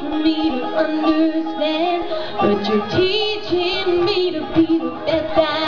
for me to understand, but you're teaching me to be the best I